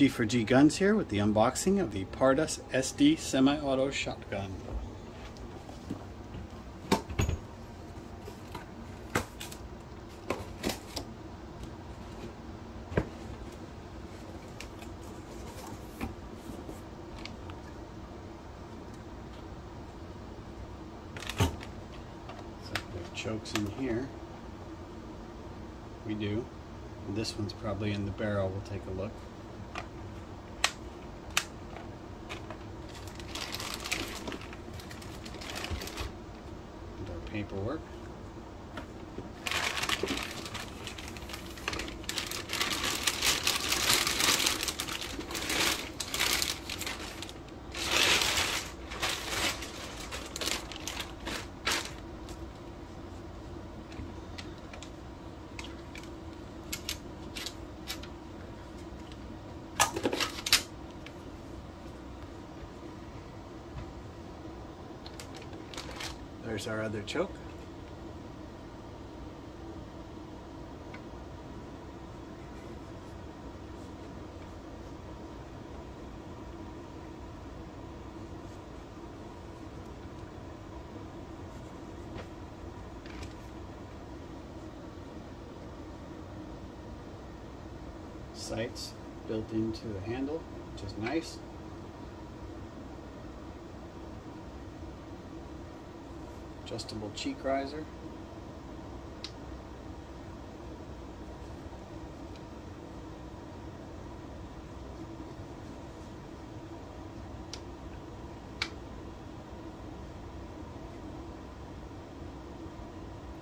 G4G Guns here with the unboxing of the Pardus SD semi-auto shotgun. Chokes in here. We do. This one's probably in the barrel. We'll take a look. Paperwork. There's our other choke. Sights built into the handle, which is nice. Adjustable cheek riser.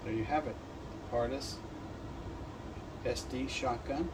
There you have it, Pardus SD shotgun.